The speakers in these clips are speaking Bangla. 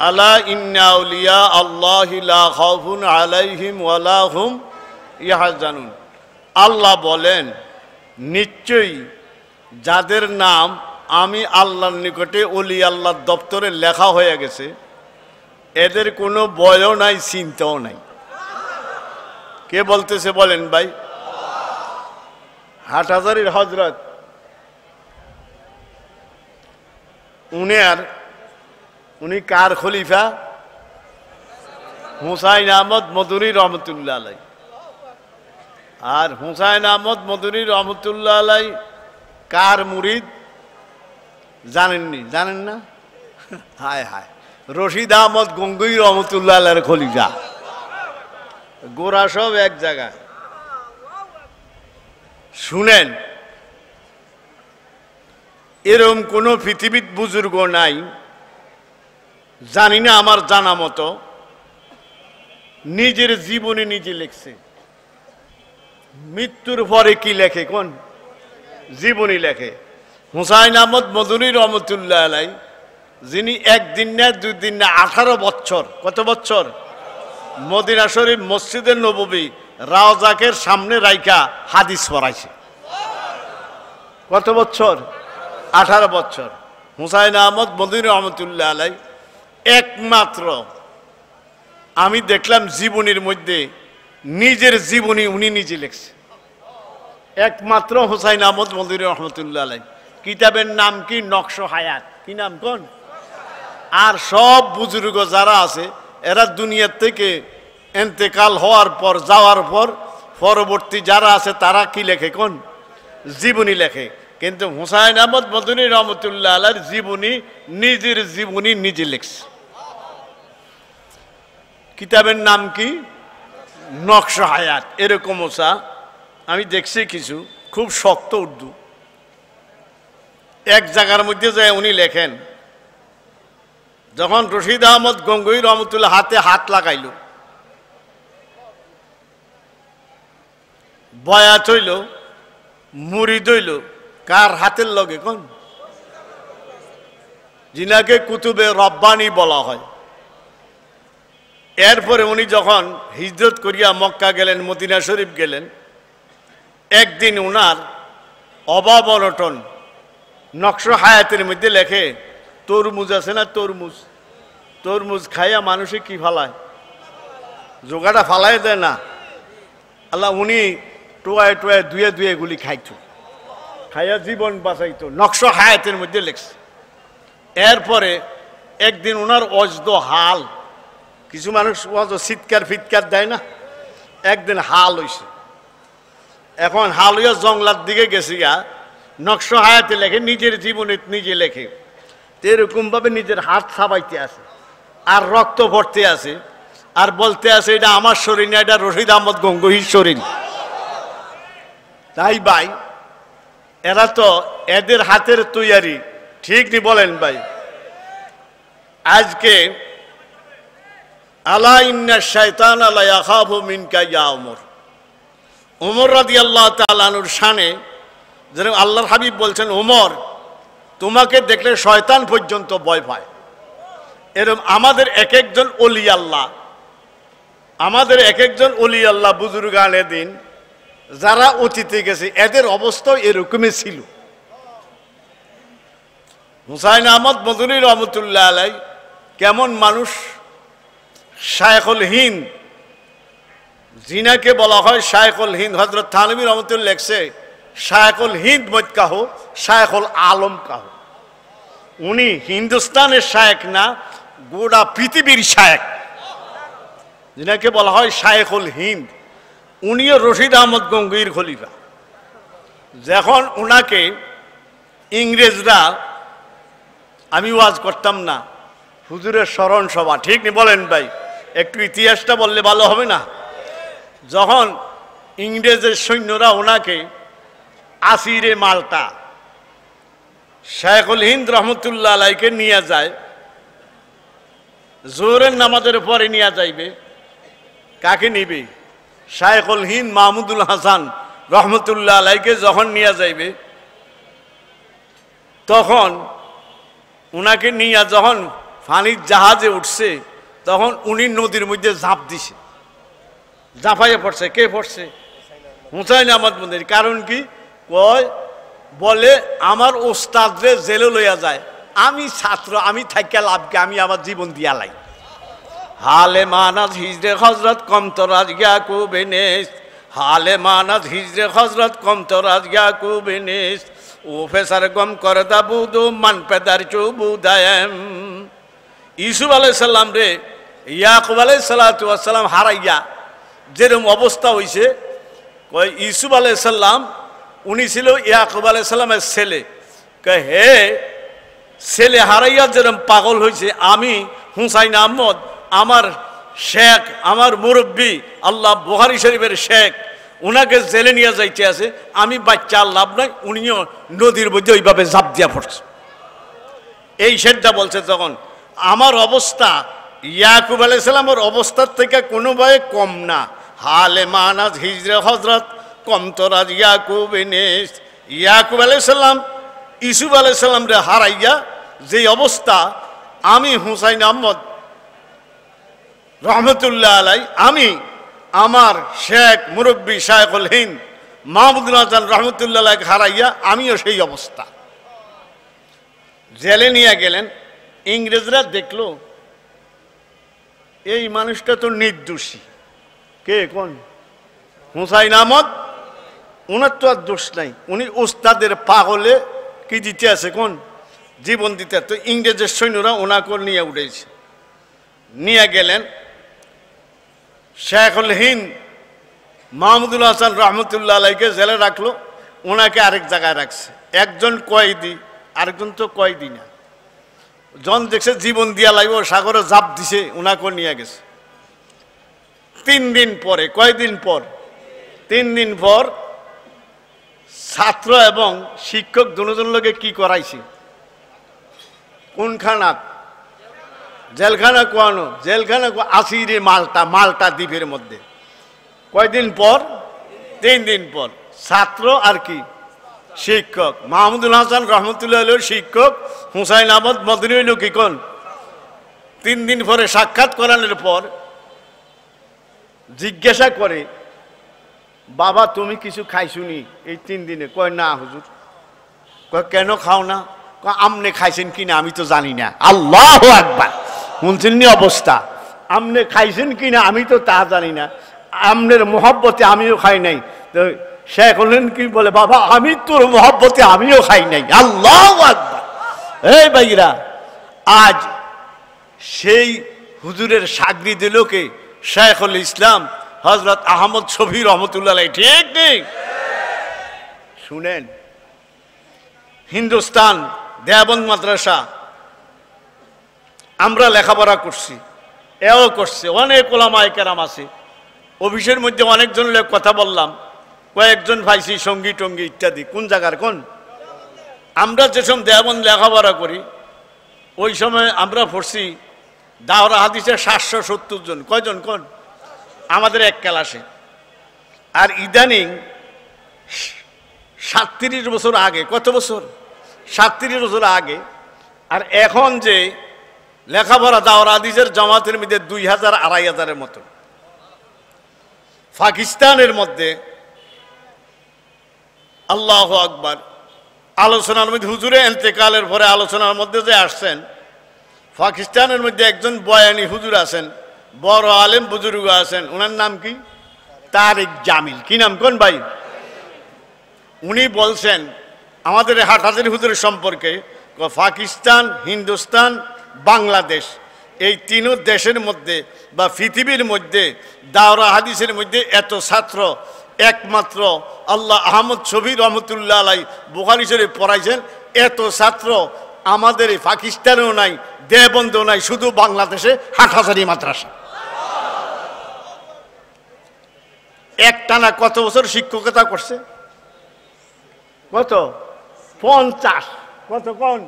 আলা ইন্নাউলিয়া আল্লাহ লা খাউফুন আলাইহিম ওয়ালা হুম ইয়াহজানুন। আল্লাহ বলেন, নিশ্চয়ই যাদের নাম আমি আল্লাহর নিকটে অলি আল্লাহর দপ্তরে লেখা হয়ে গেছে, এদের কোনো বয়ও নাই, চিন্তাও নাই। কে বলতেছে বলেন ভাই? হাটহাজারির হজরত উনি আর উনি কার খলিফা? হুসাইন আহমদ মধুরী রহমতুল্লাহ আলাই। আর হুসাইন আহমদ মধুরী রহমতুল্লাহ আলাই কার মুরিদ? জানেননি? জানেন না? হায় হায়। রশিদ আহমদ গঙ্গুই রহমতুল্লাহ আলাইয়ের খলিফা। গোরা সব এক জায়গায়। শুনেন, এরম কোনো পৃথিবীর বুজুর্গ নাই জানি না আমার জানা মতো। নিজের জীবনে নিজে লিখছে। মৃত্যুর পরে কি লেখে কোন? জীবনী লেখে। হুসাইন আহমদ মধুনী রহমতুল্লাহ আলাই, যিনি একদিন না দুই দিন না আঠারো বছর, কত বছর? মদিনা শরীফ মসজিদের নববী রাওজাকের সামনে রাইকা হাদিস পড়াইছে। কত বছর? আঠারো বছর। হুসাইন আহমদ মদিন রহমতুল্লাহ আলাই একমাত্র। আমি দেখলাম জীবনীর মধ্যে নিজের জীবনী উনি নিজে লিখছে। একমাত্র হুসাইন আহমদ মদিন রহমতুল্লাহ আলাই কিতাবের নাম কি? নকশ হায়াত। কি নাম কোন? আর সব বুজুর্গ যারা আছে, এরা দুনিয়ার থেকে এন্তেকাল হওয়ার পর, যাওয়ার পর, পরবর্তী যারা আছে, তারা কি লেখে কোন? জীবনী লেখে। কিন্তু হুসাইন আহমদ মদনী রহমতুল্লাহ আলার জীবনী, নিজের জীবনী নিজে লিখছে। কিতাবের নাম কি? নকশ হায়াত। এরকম ওসা। আমি দেখছি কিছু। খুব শক্ত উর্দু। এক জায়গার মধ্যে যায় উনি লেখেন, যখন রশিদ আহমদ গঙ্গুই রহমতুল্লাহ হাতে হাত লাগাইল, বয়া চইল, মুড়ি দইল কার হাতের লগে কোন? যিনাকে কুতুবে রব্বানি বলা হয়। এরপরে উনি যখন হিজরত করিয়া মক্কা গেলেন, মদিনা শরীফ গেলেন, একদিন উনার অভাব অনটন, নকশ হায়াতের মধ্যে লেখে, তরমুজ আছে না তরমুজ? তরমুজ খাইয়া মানুষে কি ফালায়? জোগাটা ফালাই দেয় না। আল্লাহ উনি টোয়ায় টোয়ায় দুয়ে দুয়ে গুলি খাইতো, খাইয়া জীবন বাঁচাইত, নকশ হায়াতের মধ্যে লেখছে। এরপরে একদিন ওনার অজদ হাল কিছু মানুষ অজ চিৎকার ফিৎকার দেয় না। একদিন হাল হইছে। এখন হাল হইয়া জংলার দিকে গেছি গা নকশ হায়াতে লেখে, নিজের জীবনে নিজে লেখে। তো এরকমভাবে নিজের হাত সাবাইতে আছে। আর রক্ত ভরতে আছে। আর বলতে আছে, এটা আমার শরীর না, এটা রশিদ আহমদ গঙ্গহির শরীর। তাই ভাই, এরা তো এদের হাতের তৈয়ারি। ঠিক নি বলেন ভাই। আজকে আলা ইন্না শয়তান আলা ইয়াখাফু মিনকা ইয়া ওমর ওমর রাদিয়াল্লাহু তাআলার শানে যেরকম আল্লাহর হাবিব বলছেন ওমর তোমাকে দেখলে শয়তান পর্যন্ত ভয় পায়। এরকম আমাদের এক একজন অলি আল্লাহ, আমাদের এক একজন অলি আল্লাহ বুজুর্গ আনে দিন, যারা অতীতে গেছে, এদের অবস্থাও এরকমই ছিল। হুসাইন আহমদ মদনী রহমতুল্লাহ আলাই কেমন মানুষ শায়খুল হিন্দ। জিনাকে বলা হয় শায়খুল হিন্দ। হজরত থানবী রহমতুল্লাহ লেখছে শায়খুল হিন্দ মত কাহ শায়খুল আলম কাহ। উনি হিন্দুস্তানের শায়েক না গোটা পৃথিবীর শায়েক। যিনাকে বলা হয় শায়েখুল হিন্দ। উনিও রশিদ আহমদ গঙ্গুইর খলিফা। যখন ওনাকে ইংরেজরা, আমি ওয়াজ করতাম না, হুজুরের স্মরণ সভা, ঠিক নি বলেন ভাই? একটু ইতিহাসটা বললে ভালো হবে না? যখন ইংরেজের সৈন্যরা ওনাকে আসিরে মালটা, শেখুল হিন্দ রহমতুল্লাহ আলাইকে নিয়ে যায় জোরের নামাজের পরে নিয়ে যাইবে, কাকে নিবে? শায়েখুল হিন্দ মাহমুদুল হাসান রহমতুল্লাহ আলাইকে যখন নিয়ে যাইবে, তখন ওনাকে নিয়ে যখন ফানির জাহাজে উঠছে তখন উনি নদীর মধ্যে ঝাঁপ দিছে। ঝাঁপাইয়া পড়ছে। কে পড়ছে? হুসাইন আহমদ মন্দির। কারণ কি? কয়, বলে, আমার ওস্তাদরে জেলে লইয়া যায়। আমি ছাত্র, আমি থাকিয়া লাভকে, আমি আমার জীবন দিয়া লাই। হালে মানাজ হিজরে হজরত কমতরাজ গিয়াকু বেনেস হালে মানাজ হিজরে হজরত কমতরাজ গিয়াকু বেনেস ও ফেসার গম করে দা বুদু, মান পেদার চু বুদায়ম। ইসুফ আলাইসাল্লাম রে ইয়াকুব আলাই সাল্লাম হারাইয়া যেরকম অবস্থা হইছে, কয় ইসুফ আলাইসাল্লাম উনি ছিল ইয়াকুব আলাইসাল্লামের ছেলে। কয় হে ছেলে হারাইয়া যেরকম পাগল হয়েছে আমি হুসাইন আহমদ, আমার শেখ, আমার মুরব্বী, আল্লাহ বুহারি শরীফের শেখ ওনাকে জেলে নিয়ে যাইতে আছে, আমি বাচ্চা লাভ নাই, উনিও নদীর মধ্যে ওইভাবে ঝাঁপ দিয়া পড়ছে। এই শেরটা বলছে তখন, আমার অবস্থা ইয়াকুব আলাইসাল্লামের অবস্থার থেকে কোনো ভয়ে কম না। হালে মানাজ হিজরে হজরত কম তোরাজ ইয়াকুব এনেস ইয়াকুব আলাইসাল্লাম ইসুফ আলাইসাল্লাম রে হারাইয়া যে অবস্থা, আমি হুসাইন আহমদ রহমতুল্লাহ আলাই, আমি আমার শেখ মুরব্বী শায়কুল হিন্দ মাহমুদুল হাসান রহমতুল্লাহ হারাইয়া আমিও সেই অবস্থা। জেলে নিয়ে গেলেন, ইংরেজরা দেখল এই মানুষটা তো নির্দোষী। কে, কোন? হুসাইন আহমদ? ওনার তো আর দোষ নাই। উনি ওস্তাদের পাগলে কি দিতে আছে, কোন? জীবন দিতে তো ইংরেজের সৈন্যরা ওনাকে নিয়ে উঠেছে নিয়ে গেলেন শেখুল হিন্দ। মাহমুদুল হাসান রহমতুল্লাহ আলাইকে জেলে রাখল। ওনাকে আরেক জায়গায় রাখছে। একজন কয়েদি, আরেকজন তো কয়েদি না। জন দেখছে জীবন দিয়া লাগবে সাগরে জাপ দিছে ওনাকে নিয়ে গেছে। তিন দিন পরে, কয়দিন পর? তিন দিন পর ছাত্র এবং শিক্ষক দুজন লোকে কি করাইছে? কোনখানা? জেলখানা কোয়ানো? জেলখানা আসিরে মালটা মালটা দ্বীপের মধ্যে। কয়দিন পর? তিন দিন পর। ছাত্র আর কি? শিক্ষক। মাহমুদুল হাসান রহমতুল্লাহ শিক্ষক, হুসাইন আহমদ মদনী হইল কি কোন? তিন দিন পরে সাক্ষাৎ করানোর পর জিজ্ঞাসা করে, বাবা, তুমি কিছু খাইছুনি এই তিন দিনে? কয়, না, হুজুর। কয়, কেন খাও না? কয়, আমনে খাইছেন কিনা আমি তো জানি না। আল্লাহ একবার শুনছেন অবস্থা। আমনে খাইছেন কিনা আমি তো তা জানি না। আমনের মহব্বতে আমিও খাই নাই। তো শেখ হলেন কি বলে, বাবা, আমি তোর মহব্বতে আমিও খাই নাই। আল্লাহ এই ভাইরা, আজ সেই হুজুরের সাগরি দিলকে শেখুল ইসলাম হজরত আহমদ শফি রহমতুল্লাহ ঠিক ঠিক শুনেন, হিন্দুস্তান দেয়াবন্দ মাদ্রাসা, আমরা লেখাপড়া করছি, এও করছে, অনেক ওলামায় কেরাম আছে। অফিসের মধ্যে অনেকজন লোক কথা বললাম। কয়েকজন ভাইসি সঙ্গী টঙ্গী ইত্যাদি। কোন জায়গার কোন? আমরা যেসব দেয়াবন্দ লেখাপড়া করি, ওই সময় আমরা পড়ছি দাওরা হাদিসে সাতশো সত্তর জন। কয়জন কোন? আমাদের এক ক্লাসে। আর ইদানিং সাতত্রিশ বছর আগে, কত বছর? সাতত্রিশ বছর আগে। আর এখন যে লেখাপড়া দাওরা হাদিসের জামাতের মধ্যে দুই হাজার আড়াই হাজারের মতো। পাকিস্তানের মধ্যে আল্লাহ আকবার। আলোচনার মধ্যে হুজুরে এন্তেকালের পরে আলোচনার মধ্যে যে আসছেন, পাকিস্তানের মধ্যে একজন বয়ানি হুজুর আছেন, বড় আলেম বুজুর্গ আছেন ওনার নাম কি? তারিক জামিল। কি নাম কোন ভাই? উনি বলছেন, আমাদের হাটহাজারি হুজুরের সম্পর্কে পাকিস্তান, হিন্দুস্তান, বাংলাদেশ, এই তিনও দেশের মধ্যে বা পৃথিবীর মধ্যে দাওরা হাদিসের মধ্যে এত ছাত্র একমাত্র আল্লাহ আহমদ ছবি রহমতুল্লাহ আলাই বুখারি শরীফ পড়াইছেন। এত ছাত্র আমাদের এই পাকিস্তানেও নাই দেবন্ধেও নাই, শুধু বাংলাদেশে হাটহাজারি মাদ্রাসা। একটানা কত বছর শিক্ষকতা করছে? কত? পঞ্চাশ। কত কোন?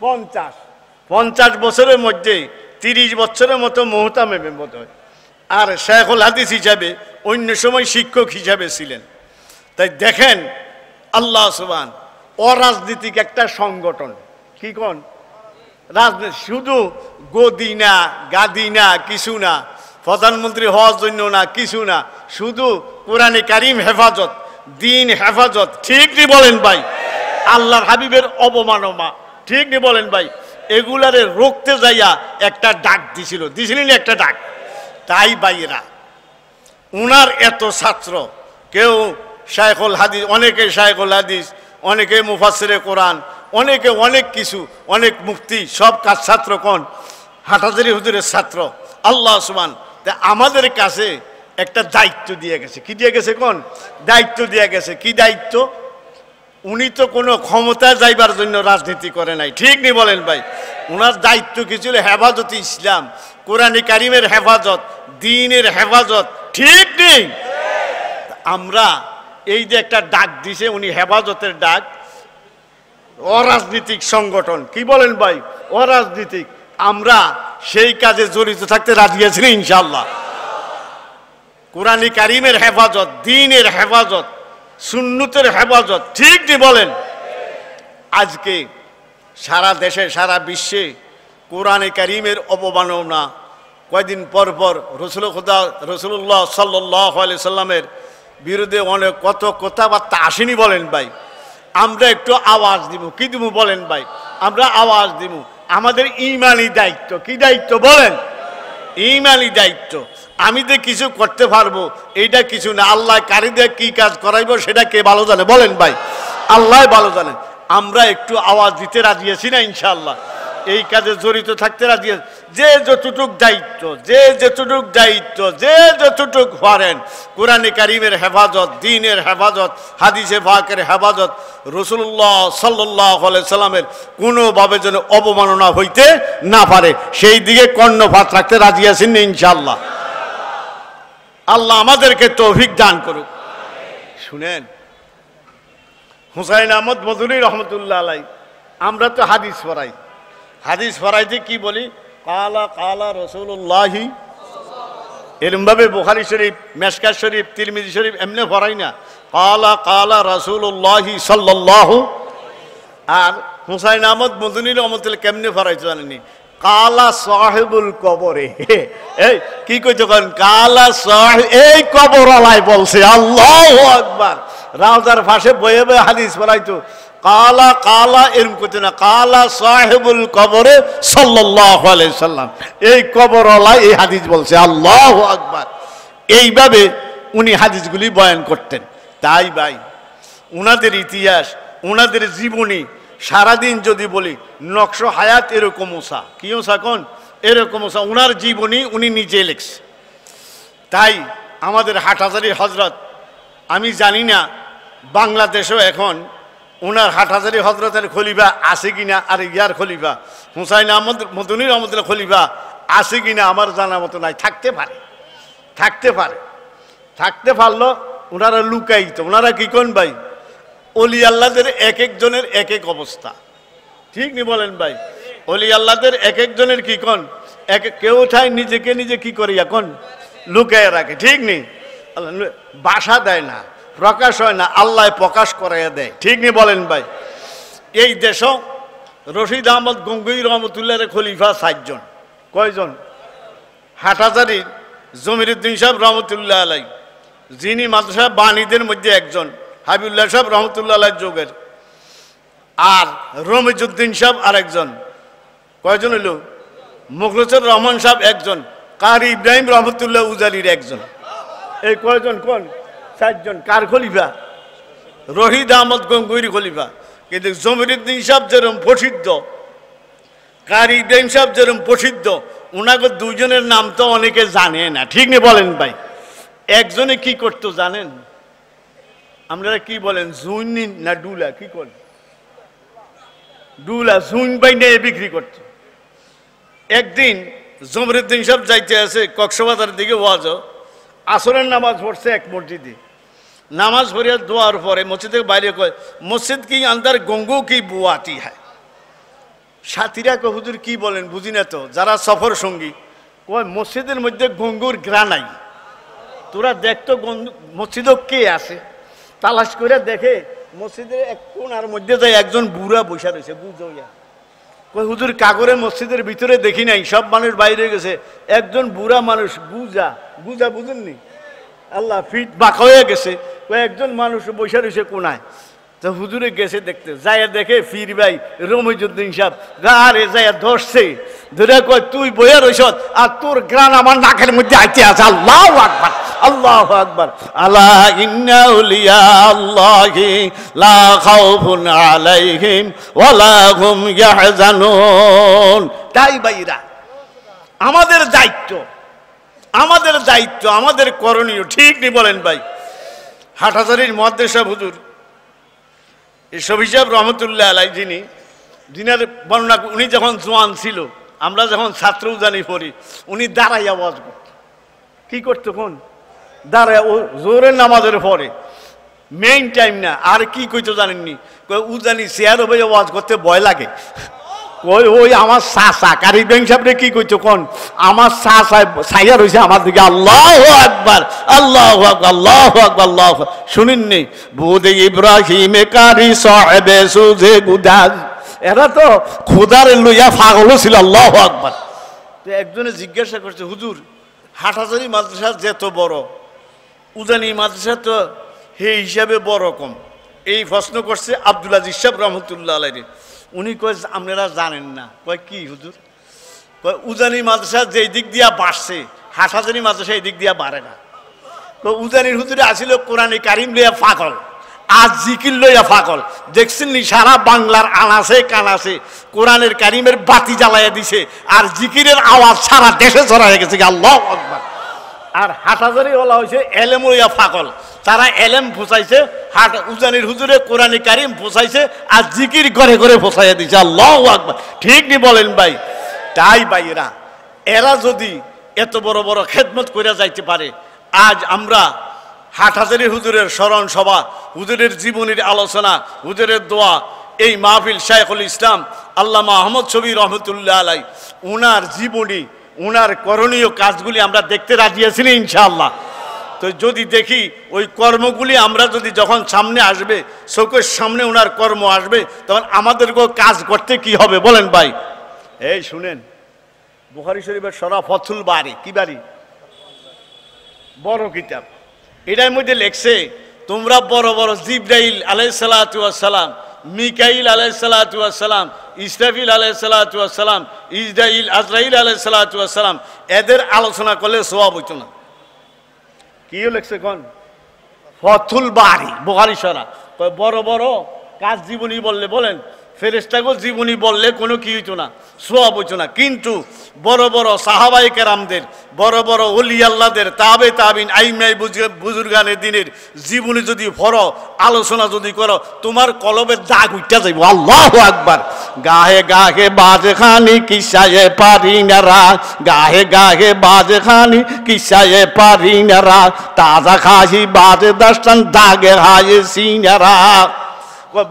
পঞ্চাশ। পঞ্চাশ বছরের মধ্যে, তিরিশ বছরের মতো মোহতামের মতো আর শেখুল হাদিস হিসাবে অন্য সময় শিক্ষক হিসাবে ছিলেন। তাই দেখেন, আল্লাহ সুবান অরাজনীতিক একটা সংগঠন। কি কোন? রাজনীতি, শুধু গদি না, গাদি না, কিছু না, প্রধানমন্ত্রী হওয়ার জন্য না, কিছু না, শুধু কোরআনে কারিম হেফাজত, দিন হেফাজত। ঠিক নি বলেন ভাই? আল্লাহর হাবিবের অবমাননা। ঠিক নি বলেন ভাই? এগুলারে রুখতে যাইয়া একটা ডাক দিছিল। দিছিলেন একটা ডাক। তাই বাইরা। উনার এত ছাত্র, কেউ শায়খুল হাদিস, অনেকে শায়খুল হাদিস, অনেকে মুফাসিরে কোরআন, অনেকে অনেক কিছু, অনেক মুক্তি সব কাজ ছাত্র কোন? হাটাজারি হুজুরের ছাত্র। আল্লাহ সুমান তা আমাদের কাছে একটা দায়িত্ব দিয়ে গেছে। কি দিয়ে গেছে কোন? দায়িত্ব দিয়ে গেছে। কি দায়িত্ব? উনি তো কোনো ক্ষমতা যাইবার জন্য রাজনীতি করে নাই। ঠিক নেই বলেন ভাই? ওনার দায়িত্ব কি ছিল? হেফাজত ইসলাম, কোরআনী কারিমের হেফাজত, দিনের হেফাজত। ঠিক নেই আমরা এই যে একটা ডাক দিছে, উনি হেফাজতের ডাক। অরাজনীতিক সংগঠন। কি বলেন ভাই? অরাজনীতিক। আমরা সেই কাজে জড়িত থাকতে রাজি আছি ইনশাল্লাহ কোরআনী কারিমের হেফাজত, দিনের হেফাজত সুন্নতের হেফাজত, ঠিক নি বলেন? আজকে সারা দেশে, সারা বিশ্বে কোরআনে কারিমের অবমাননা, কয়দিন পর পর রসুল খুদা রসুল্লাহ সাল্লাহ আলি সাল্লামের বিরুদ্ধে অনেক কত কথাবার্তা আসেনি বলেন ভাই। আমরা একটু আওয়াজ দিব কি দিব বলেন ভাই? আমরা আওয়াজ দিব আমাদের ইমানই দায়িত্ব, কি দায়িত্ব বলেন? ইমানি দায়িত্ব। আমি যে কিছু করতে পারব, এইটা কিছু না। আল্লাহ কারি কারিদের কি কাজ করাইবো, সেটা কে ভালো জানে? বলেন ভাই। আল্লাহ ভালো জানে। আমরা একটু আওয়াজ দিতে রাজি আছি না, ইনশাআল্লাহ। এই কাজে জড়িত থাকতে রাজি। যে যতটুক দায়িত্ব, যে যতটুক দায়িত্ব, যে যতটুক পারেন, কোরআনে কারিমের হেফাজত দিনের হেফাজত, হাদিসে ফাকের হেফাজত রসুল্লাহ সাল্লাহ সাল্লামের কোনোভাবে যেন অবমাননা হইতে না পারে, সেই দিকে কর্ণপাত রাখতে রাজি আছেন না ইনশাআল্লাহ। আল্লাহ আমাদেরকে তৌফিক দান করুক। শুনেন, হুসাইন আহমদ মধুরী রহমতুল্লাহ আলাই আমরা তো হাদিস পড়াই। হাদিস পড়াইতে কি বলি? কালা কালা রসুল্লাহি এরমভাবে বুখারি শরীফ মেসকা শরীফ, তিরমিজি শরীফ এমনি পড়াই না। কালা কালা রসুল্লাহি সাল্লাহ আর হুসাইন আহমদ মদনী রহমতুল্লাহ কেমনে পড়াইতে জানেনি কালা সাহেবুল কবরে। এই, কি কইতে করেন কালা সাহেব, এই কবর আলাই বলছে, আল্লাহ আকবার। রাউজার ফাঁসে বয়ে বয়ে হাদিস পড়াইতো কালা কালা এরম করতে না, কালা সাহেবুল কবরে সাল্লাহ সাল্লাম। এই কবর এই হাদিস বলছে, আল্লাহ আকবার। এইভাবে উনি হাদিসগুলি বয়ান করতেন। তাই ভাই ওনাদের ইতিহাস ওনাদের জীবনী, সারাদিন যদি বলি, নকশ হায়াত এরকম ওসা। কি ওসা কোন? এরকম ওসা। ওনার জীবনী উনি নিজে লিখছে। তাই আমাদের হাটহাজারি হজরত আমি জানি না, বাংলাদেশেও এখন ওনার হাটহাজারি হজরতের খলিফা আছে কিনা? আর ইয়ার খলিফা। হুসাইন আহমদ, মদনির আহমদের খলিফা আছে কিনা আমার জানা মতো নাই। থাকতে পারে। থাকতে পারে। থাকতে পারল ওনারা লুকাইতো ওনারা কী কোন ভাই? অলি আল্লাদের এক একজনের এক এক অবস্থা। ঠিক নি বলেন ভাই? অলি আল্লাহদের এক একজনের কি কোন? এক কেউ চায় নিজেকে নিজে কি করি এখন লুকাইয়া রাখে। ঠিক নেই বাসা দেয় না। প্রকাশ হয় না, আল্লাহ প্রকাশ করাইয়া দেয়। ঠিক নি বলেন ভাই? এই দেশ রশিদ আহমদ গঙ্গুই রহমতুল্লাহ খলিফা ষাটজন কয়জন? হাটাজারির জমিরুদ্দিন সাহেব রহমতুল্লাহ আলাই, যিনি মাদ্রাসা বাণীদের মধ্যে একজন, হাবিবুল্লাহ সাহেব রহমতুল্লাহ আলাই যোগের। আর রমিজুদ্দিন সাহেব আরেকজন। কয়জন হইল? মুখলসুর রহমান সাহেব একজন, কারি ইব্রাহিম রহমতুল্লাহ উজালির একজন। এই কয়জন? কোন? চারজন, কার খলিফা? রহিদ আহমদ গঙ্গুইর খলিফা। কিন্তু জমিরুদ্দিন সাহেব যেরকম প্রসিদ্ধ, কারি ইব্রাহিম সাহেব যেরকম প্রসিদ্ধ ওনাকে দুজনের নাম তো অনেকে জানে না। ঠিক নেই বলেন ভাই? একজনে কি করতো জানেন? আপনারা কি বলেন, জুইনি না ডুলা? কি করেন? ডুলা, জুইন বাই নিয়ে বিক্রি করতো। একদিন জমরুদ্দিন সাহেব যাইতে আছে কক্সবাজার দিকে ওয়াজ আসরের নামাজ পড়ছে এক মসজিদে। নামাজ পড়িয়া দোয়ার পরে মসজিদের বাইরে কয়, মসজিদ কি আন্দার গঙ্গু কি বুয়াতি হয় সাথীরা কয়, হুজুর কি বলেন, বুঝি না তো, যারা সফর সঙ্গী, কয়, মসজিদের মধ্যে গঙ্গুর গ্রা নাই। তোরা দেখতো মসজিদও কে আছে? তালাশ করে দেখে মসজিদের এক কোনার মধ্যে যায় একজন বুড়া বসা রয়েছে বুঝইয়া। কই হুজুর, কাগরে মসজিদের ভিতরে দেখি নাই, সব মানুষ বাইরে গেছে, একজন বুড়া মানুষ গুজা গুজা বুঝেননি? আল্লাহ ফিট বাঁকা হয়ে গেছে একজন মানুষ বসে রয়েছে কোনায়। তো হুজুরে গেছে দেখতে, যাইয়া দেখে ফির ভাই রমিজুদ্দিন সাহেব, গারে যাইয়া ধরছে। ধরে কয়, তুই বইয়া রইস আর তোর গ্রান আমার নাকের মধ্যে আইতে আছে। আল্লাহ আকবার আল্লাহ আকবার। আল্লাহ ইন্না উলিয়া আল্লাহি লা খাউফুন আলাইহিম ওয়ালা হুম ইয়াহজানুন। তাই ভাইরা, আমাদের দায়িত্ব আমাদের দায়িত্ব, আমাদের করণীয় ঠিক নি বলেন ভাই। হাটহাজারির মহাদেশা হুজুর। এসব হিসাব রহমতুল্লাহ আলাই যিনি দিনের বর্ণনা উনি যখন জোয়ান ছিল, আমরা যখন ছাত্র জানি পড়ি, উনি দাঁড়াইয়া আওয়াজ করত। কি করতো কোন? দাঁড়ায় ও জোরের নামাজের পরে। মেইন টাইম না, আর কি কইতো জানেননি? উজানি চেয়ার হবে ওয়াজ করতে ভয় লাগে। ওই ওই আমার চাচা, কারি ব্যাংক সাহেবরে কি কইছো কোন? আমার চাচা ছাইয়া রয়েছে আমার দিকে। আল্লাহ আকবার, আল্লাহ আল্লাহ আল্লাহ শুনিননি বুদে ইব্রাহিমে কারি সাহেবে সুজে গুদাজ এরা তো খুদার লইয়া পাগল ছিল, আল্লাহ আকবার। তো একজনে জিজ্ঞাসা করছে, হুজুর, হাটহাজারি মাদ্রাসা যেত বড়, উজানি মাদ্রাসা তো হে হিসাবে বড় কম। এই প্রশ্ন করছে আব্দুল আজিজ সাহেব রহমতুল্লাহ আলাই উনি কয়, আপনারা জানেন না। কয়, কি হুজুর? কয়, উজানি মাদ্রাসা যেই দিক দিয়া বাড়ছে হাটহাজারি মাদ্রাসা এই দিক দিয়া বাড়ে না। তো উজানির হুজুরে আসিল কোরআনে কারিম লইয়া পাগল আজ জিকির লইয়া পাগল। দেখছেন নি, সারা বাংলার আনাসে কানাসে কোরআনের কারিমের বাতি জ্বালাইয়া দিছে, আর জিকিরের আওয়াজ সারা দেশে ছড়া হয়ে গেছে আল্লাহ আকবার। আর হাটাজারি ওলা হয়েছে এলেম লইয়া পাগল। তারা এলেম ফুসাইছে, হাট উজানির হুজুরে কোরআনী কারিম ফুসাইছে আর জিকির করে করে ফুসাইয়া দিছে। আল্লাহ আকবার। ঠিক নি বলেন ভাই? তাই ভাইরা এরা যদি এত বড় বড় খেদমত করে যাইতে পারে, আজ আমরা হাটহাজারি হুজুরের স্মরণ সভা, হুজুরের জীবনের আলোচনা, হুজুরের দোয়া, এই মাহফিল শাইখুল ইসলাম, আল্লামা আহমদ ছবি রহমতুল্লাহ আলাই উনার জীবনী উনার করণীয় কাজগুলি আমরা দেখতে রাজি আছি ইনশাআল্লাহ। তো যদি দেখি, ওই কর্মগুলি আমরা যদি যখন সামনে আসবে, চোখের সামনে ওনার কর্ম আসবে, তখন আমাদেরকেও কাজ করতে কি হবে বলেন ভাই? এই শুনেন বুহারি শরীফের সরা ফথুল বাড়ি কি বাড়ি বড় কিতাব। এটার মধ্যে লেখছে, তোমরা বড় বড় জিব্রাইল আলাই সালাম মিকাইল আলাই সালাম ইসরাফিল আলাই সালাম ইসরাইল আজরাইল আলাই সালাম এদের আলোচনা করলে সোয়াব হইত না কি লেখছে কন ফথুল বাড়ি বহারি সরা বড় বড় কাজ জীবনী বললে বলেন ফেরেস্তাগো জীবনী বললে কোনো কি হইতো না সোয়াব হইতো না। কিন্তু বড় বড় সাহাবাই কেরামদের, বড় বড় অলি আল্লাদের তাবে তাবিন আইমাই বুজুর্গানের দিনের জীবনী যদি ফর আলোচনা যদি করো, তোমার কলবের দাগ উঠতে যাইব। আল্লাহ আকবার। গাহে গাহে বাজে খানি কিসায়ে পারি না গাহে গাহে বাজে খানি কিসায়ে পারি না তাজা খাসি বাজে দশটান দাগে হায়ে সিনারা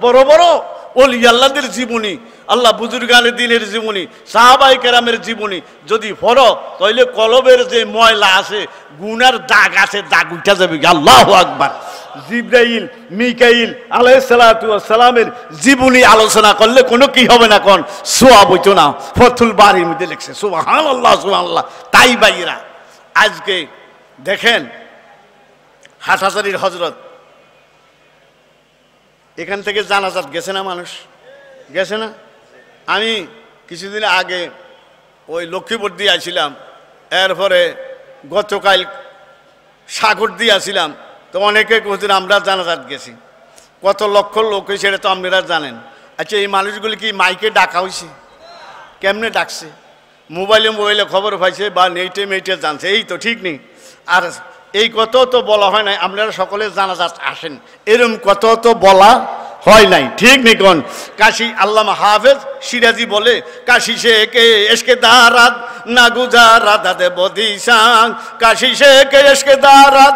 বড় বড়? ওলি আল্লাহদের জীবনী, আল্লাহ বুজুর্গানের দিনের জীবনী সাহাবাই কেরামের জীবনী, যদি ফর তাহলে কলবের যে ময়লা আছে, গুনার দাগ আছে, দাগ উঠা যাবে আল্লাহ আকবার। জিব্রাইল, মিকাইল আলাই সালামের জীবনী আলোচনা করলে কোনো কি হবে না কোন? সোয়া বইতো না। ফতুল বাড়ির মধ্যে লিখছে সোহান আল্লাহ সোহান আল্লাহ তাই বাইরা আজকে দেখেন হাটহাজারির হজরত এখান থেকে জানাজাত গেছে না মানুষ? গেছে না? আমি কিছুদিন আগে ওই লক্ষ্মীপুর দিয়ে আসছিলাম এরপরে গতকাল সাগর দিয়ে আসছিলাম তো অনেকে কোথাও আমরা জানাজাত গেছি। কত লক্ষ লোক এটা তো আপনারা জানেন। আচ্ছা এই মানুষগুলি কি মাইকে ডাকা হয়েছে কেমনে ডাকছে? মোবাইলে মোবাইলে খবর পাইছে বা নেইটে মেইটে জানছে, এই তো ঠিক নেই। আর এই কত তো বলা হয় নাই, আপনারা সকলে জানাজাত আসেন। এরম কত তো বলা হয় নাই, ঠিক নেই কোন? কাশি আল্লামা হাফেজ সিরাজি বলে, কাশি শেখে এসকে দারাত, না গুজা রাধা দেব বদিসাং কাশি শেখে এসকে দারাত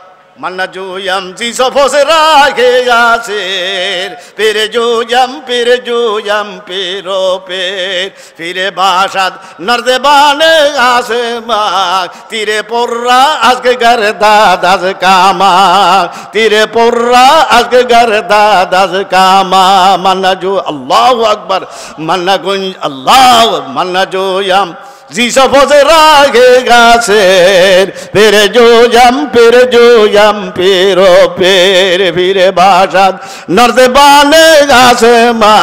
মান্না জুয়াম জি সফসে রাখে আছে পেরে জুয়াম পেরে জুয়াম পেরো পের। ফিরে বাসাদ নর্দে বানে আসে মা তীরে পড়রা আজকে ঘর দাদাজ কামা তীরে পড়রা আজকে ঘর দাদাজ কামা মান্না জু আল্লাহ আকবার। মান্না গুঞ্জ আল্লাহ মান্না জুয়াম জিসফজের আগে গাছের পেরে জো জাম পেরে জো জাম পেরো পেরে ফিরে বাসাদ নর্দে বানে গাছে মা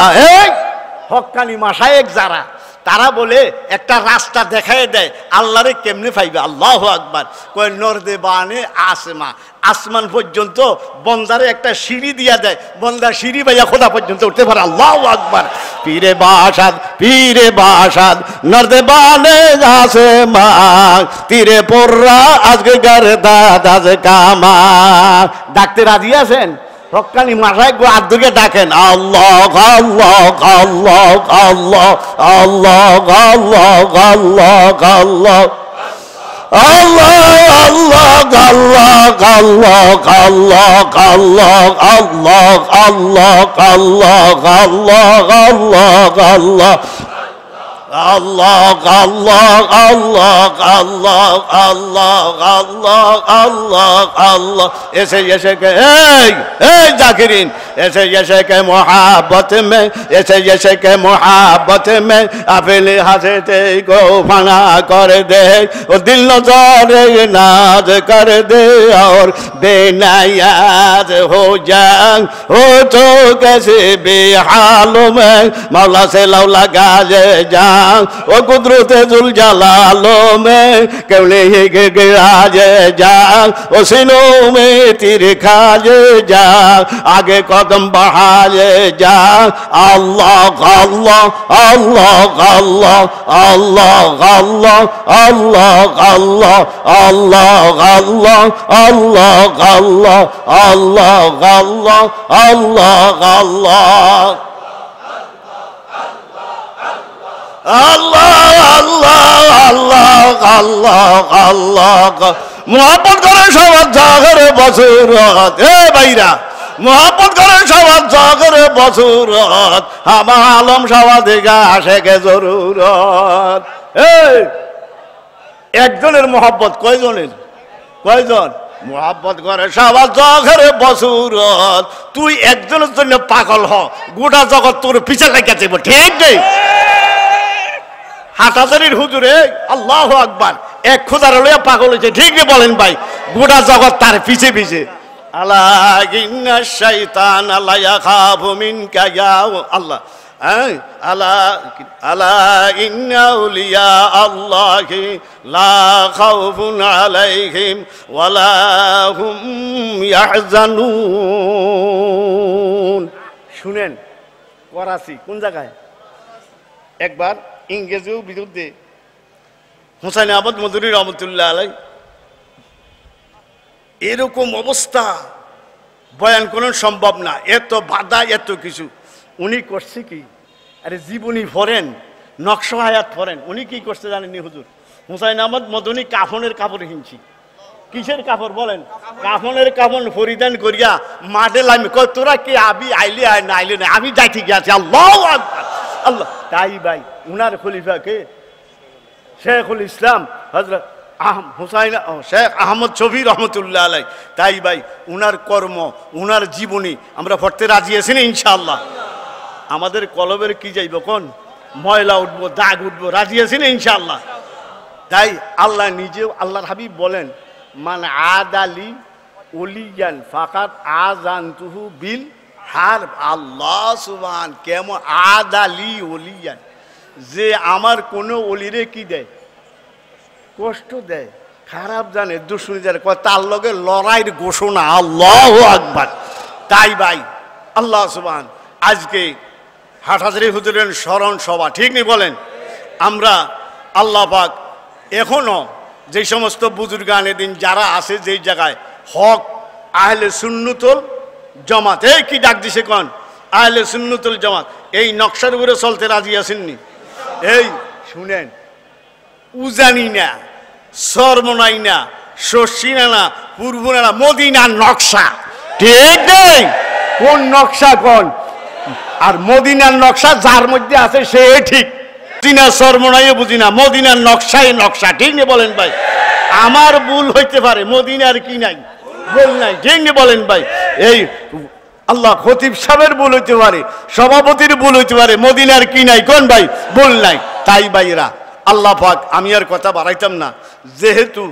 হকানি মাসায় এক যারা। তারা বলে, একটা রাস্তা দেখায় দেয়, আল্লাহরে কেমনে পাইবে? আল্লাহ আকবার। কয় নর্দে বানে আসমা। আসমান পর্যন্ত বন্দারে একটা সিঁড়ি দিয়া দেয়। বন্দা সিঁড়ি বাইয়া খোদা পর্যন্ত উঠতে পারে। আল্লাহ আকবার। পীরে বাসাদ পীরে বাসাদ নর্দে বানে গাছে মা তীরে পড়রা আজকে গার গারে দাদাজ কামা। ডাকতে রাজি আছেন? হকানি মাথায় গোয়ার দিকে ডাকেন আল্লাহ Allah Allah Allah Allah Allah Allah Allah ऐसे जैसे के ए जाकिरीन ऐसे जैसे के मोहब्बत में ऐसे जैसे के मोहब्बत में अपने हंसते को फना कर दे वो दिल नजर नाज कर दे और बेनायाज हो जाए हो तो कैसे बेहालों में मौला से लौ लगा जा ओ कुदरत जुल जलालो में केवले ही गिराज जा ओ सिनों में तीर खाजे जा आगे कदम बढ़ाए जा अल्लाह अल्लाह अल्लाह अल्लाह अल्लाह अल्लाह अल्लाह अल्लाह अल्लाह अल्लाह अल्लाह अल्लाह अल्लाह अल्लाह अल्लाह अल्लाह আল্লাহ আল্লাহ আল্লাহ আল্লাহ আল্লাহ মোহাম্মদ করে সবার জাগরে বছরত এ বাইরা মোহাম্মদ করে সবার জাগরে বছরত আমার আলম সভা দিকে আসে গে জরুরত এই একজনের মোহাব্বত কয়জনের কয়জন মোহাব্বত করে সবার জগরে বছরত তুই একজনের জন্য পাগল হ গোটা জগৎ তোর পিছে লেগেছে ঠিক নেই হাটাজারির হুজুরে, আল্লাহ আকবার। এক খোদার লইয়া পাগল হয়েছে ঠিক বলেন ভাই, গোটা জগৎ তার পিছে পিছে। আল্লাহ। হ্যাঁ? আলা আলা লা ওয়ালা হুম শুনেন, করাচি, কোন জায়গায়? একবার ইংরেজিও বিরুদ্ধে। হুসাইন আহমদ মধুরী রহমতুল্লাহ আলাই এরকম অবস্থা বয়ান কোনো সম্ভব না। এত বাধা, এত কিছু। উনি করছে কি? আরে জীবনী ফরেন নকশা হায়াত ফরেন উনি কি করছে জানেননি হুজুর? হুসাইন আহমদ মদনী কাফনের কাপড় কিনছি কিসের কাপড় বলেন? কাফনের কাপড় পরিধান করিয়া মাঠে লামি তোরা কি আবি আইলে আয় না আইলে না? আমি যাইতে গিয়েছি আল্লাহ আল্লাহ তাই ভাই, উনার খলিফা কে শেখুল ইসলাম হজরত আহম হুসাইন শেখ আহমদ শফি রহমতুল্লাহ আলাই তাই ভাই, উনার কর্ম, উনার জীবনী আমরা পড়তে রাজি আছি না ইনশাআল্লাহ। আমাদের কলবের কি যাইব কোন? ময়লা উঠবো, দাগ উঠবো, রাজি আছি না ইনশাআল্লাহ। তাই আল্লাহ নিজেও, আল্লাহর হাবিব বলেন, মান আদালি ওলিয়ান ফাকাত আজানতুহু বিল হার, আল্লাহ সুবান কেমন আদালি ওলিয়ান। যে আমার কোনো অলিরে কি দেয়? কষ্ট দেয়। খারাপ জানে, দুশ্মনী জানে। তার লগে লড়াইয়ের ঘোষণা, আল্লাহ আকবার। তাই ভাই, আল্লাহ সুবান আজকে হাটহাজারি হুজুরের স্মরণ সভা, ঠিক নেই বলেন? আমরা আল্লাহ পাক এখনও যে সমস্ত বুজুর্গান দিন যারা আছে যেই জায়গায়, হক, আহলে সুন্নুতল জমাত, এই কি ডাক দিছে কন? আহলে সুন্নুতুল জামাত, এই নকশার উপরে চলতে রাজি আসেননি এই শুনেন, উজানি না সর্বনাই না শস্যি না না পূর্বরা মদিনার নকশা। ঠিক নেই? কোন নকশা কোন? আর মদিনার নকশা যার মধ্যে আছে সে ঠিক। মদিনা সর্বনাইও বুঝি না, মদিনার নকশাই নকশা। ঠিক নেই বলেন ভাই। আমার ভুল হইতে পারে, মদিনার কি নাই? ভুল নাই ঠিক বলেন ভাই। এই আল্লাহ খতিব সাহেবের ভুল হইতে পারে, সভাপতির ভুল হইতে পারে, মদিনার কি নাই, কোন ভাই? ভুল নাই। তাই ভাইরা আল্লাহ পাক, আমি আর কথা বাড়াইতাম না। যেহেতু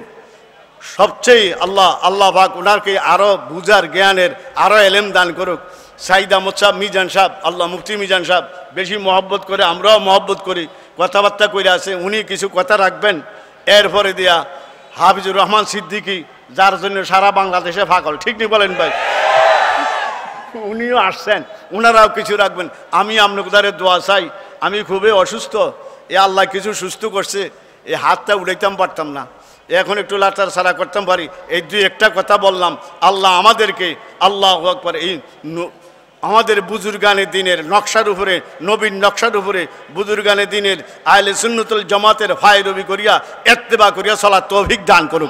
সবচেয়ে আল্লাহ আল্লাহ পাক ওনাকে আরও বুঝার জ্ঞানের, আরও এলেম দান করুক। সাইদ আহমদ মিজান সাহেব, আল্লাহ মুফতি মিজান সাহেব, বেশি মহব্বত করে, আমরাও মহব্বত করি, কথাবার্তা করে আছে, উনি কিছু কথা রাখবেন। এরপরে দিয়া হাফিজুর রহমান সিদ্দিকী যার জন্য সারা বাংলাদেশে ফাকল ঠিক নেই বলেন ভাই? উনিও আসছেন ওনারাও কিছু রাখবেন। আমি আপনাদের দোয়া চাই। আমি খুবই অসুস্থ। এ আল্লাহ কিছু সুস্থ করছে। এই হাতটা উড়াইতাম পারতাম না। এখন একটু লাটার সারা করতাম পারি। এই দুই একটা কথা বললাম। আল্লাহ আমাদেরকে, আল্লাহ একবার এই আমাদের বুজুর্গানে দিনের নকশার উপরে নবীন নকশার উপরে বুজুর্গানে দিনের আয়লে সুন্নতুল জমাতের ফায় রবি করিয়া এত্তেবা করিয়া চলা তৌফিক দান করুক।